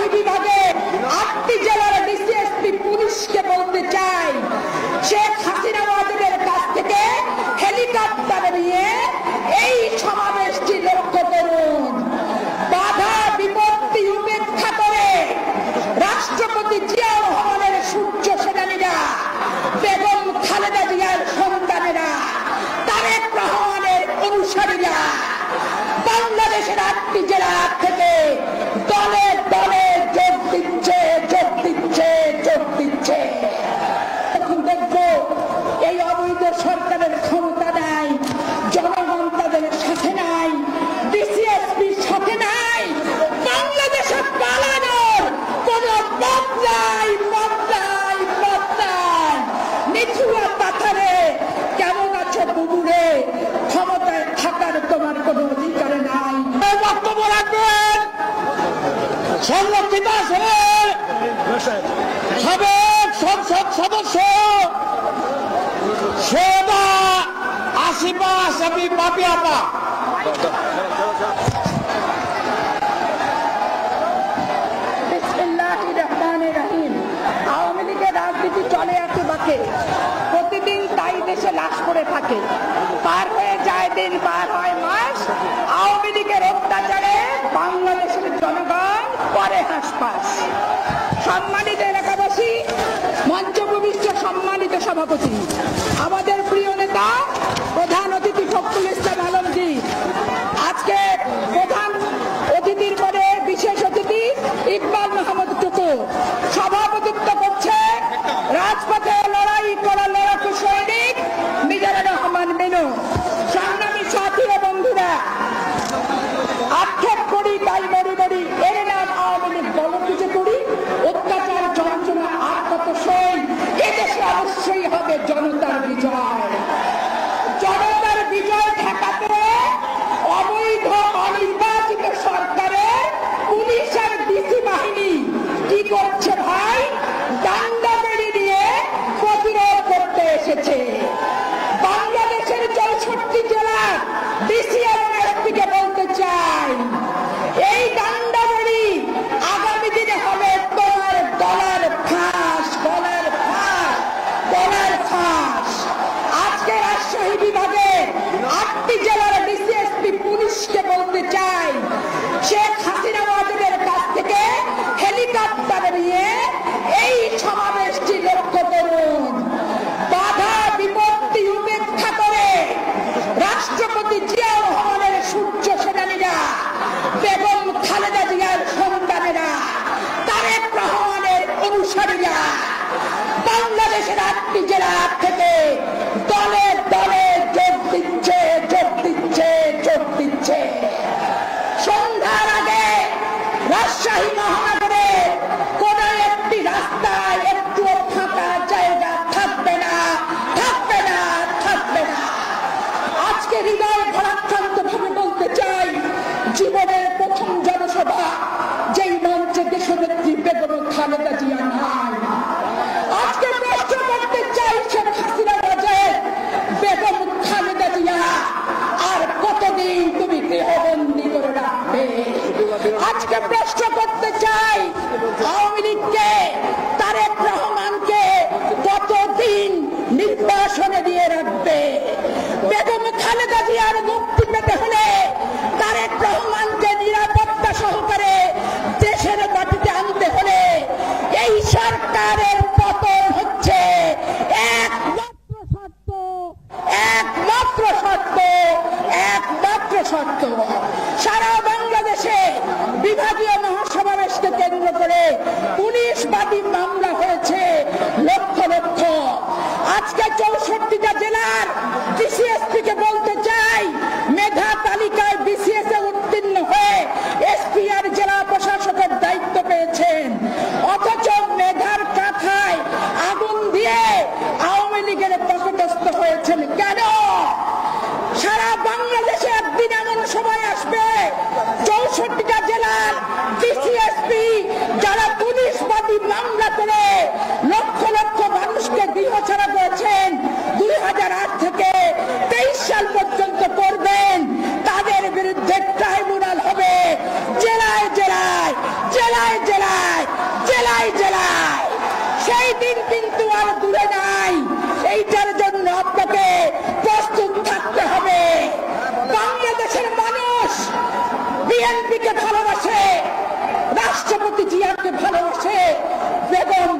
এই বিভাগের আটটি জেলার ডিসিএসপি পুলিশকে বলতে চাই শেখ সংরক্ষিত আসনে সাবেক সংসদ সদস্য। সোদা আসিফা আসামি পাপিয়াপা আওয়ামী লীগের রাজনীতি চলে আছে প্রতিদিন তাই দেশে লাশ করে থাকে। পার হয়ে যায় দিন, পার হয় মাস। আওয়ামী লীগের অত্যাচারে বাংলাদেশের জনগণ পাস সম্মানিত এলাকাবাসী মঞ্চ মঞ্চপ্রবিষ্ট সম্মানিত সভাপতি, আমাদের প্রিয় নেতা, প্রধান অতিথি ফখরুল ইসলাম আলমজি আজকে প্রধান অতিথির পরে বিশেষ অতিথি ইকবাল অধিকারীরা বাংলাদেশের আটটি জেলা থেকে দলে দলে যোগ দিচ্ছে যোগ দিচ্ছে যোগ দিচ্ছে। সন্ধ্যার আগে রাজশাহী মহানগর কে? তারেক রহমানকে কতদিন নির্বাসনে দিয়ে রাখবে? বেগম খালেদা জিয়ার মুক্তি পেতে হলে তারেক রহমান মামলা হয়েছে লক্ষ লক্ষ। আজকে কেউ সেই দিন কিন্তু আর দূরে নাই। এইটার জন্য আপনাকে প্রস্তুত থাকতে হবে। বাংলাদেশের মানুষ বিএনপিকে ভালোবাসে, রাষ্ট্রপতি জিয়াকে ভালোবাসে, Begum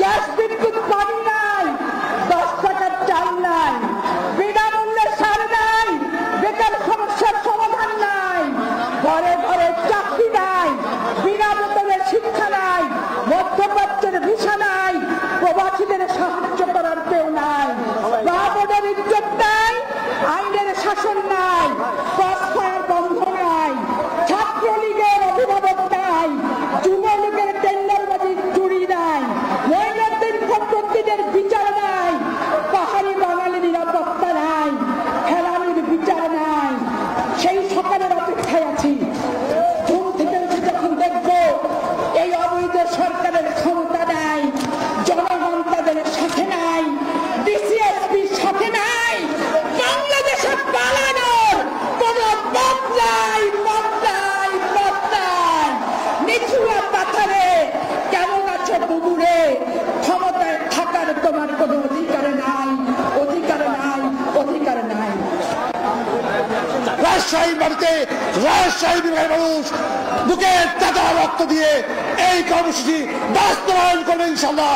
Gas dipit pandai, bas pada. দাবিতে মানুষ বুকে চাঁদা রক্ত দিয়ে এই কর্মসূচি বাস্তবায়ন করবে ইনশাল্লাহ